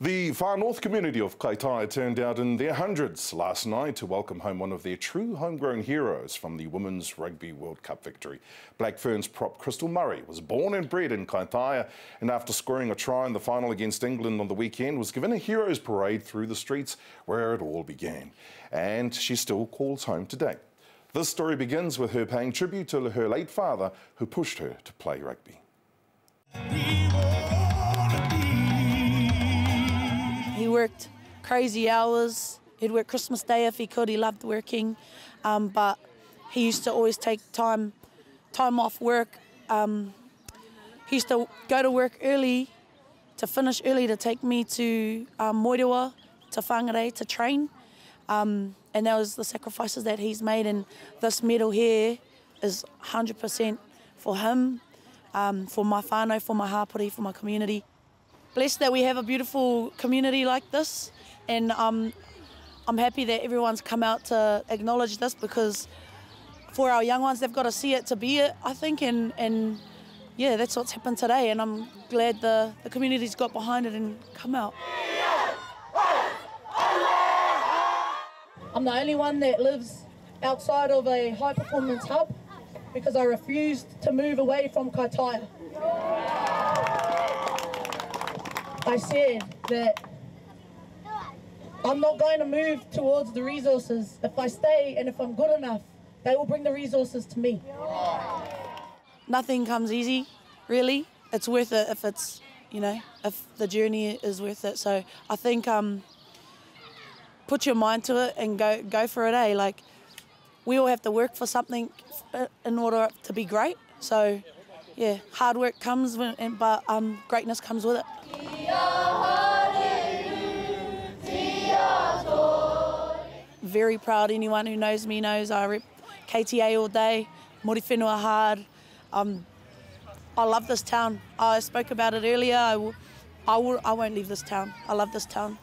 The far north community of Kaitaia turned out in their hundreds last night to welcome home one of their true homegrown heroes from the Women's Rugby World Cup victory. Black Ferns prop Krystal Murray was born and bred in Kaitaia and after scoring a try in the final against England on the weekend was given a hero's parade through the streets where it all began. And she still calls home today. This story begins with her paying tribute to her late father who pushed her to play rugby. Worked crazy hours. He'd work Christmas Day if he could. He loved working, um, but he used to always take time, time off work. Um, he used to go to work early, to finish early, to take me to um, to Whangarei, to train. Um, and that was the sacrifices that he's made. And this medal here is 100% for him, um, for my whānau, for my hapori, for my community blessed that we have a beautiful community like this, and um, I'm happy that everyone's come out to acknowledge this because for our young ones, they've got to see it to be it, I think, and, and yeah, that's what's happened today, and I'm glad the, the community's got behind it and come out. I'm the only one that lives outside of a high performance hub because I refused to move away from Kaitaia. I said that I'm not going to move towards the resources. If I stay and if I'm good enough, they will bring the resources to me. Nothing comes easy, really. It's worth it if it's, you know, if the journey is worth it. So I think um, put your mind to it and go go for it. Eh? Like we all have to work for something in order to be great. So yeah, hard work comes, when, but um, greatness comes with it. Very proud. Anyone who knows me knows I rep KTA all day. Mori whenua hard. Um, I love this town. I spoke about it earlier. I, will, I, will, I won't leave this town. I love this town.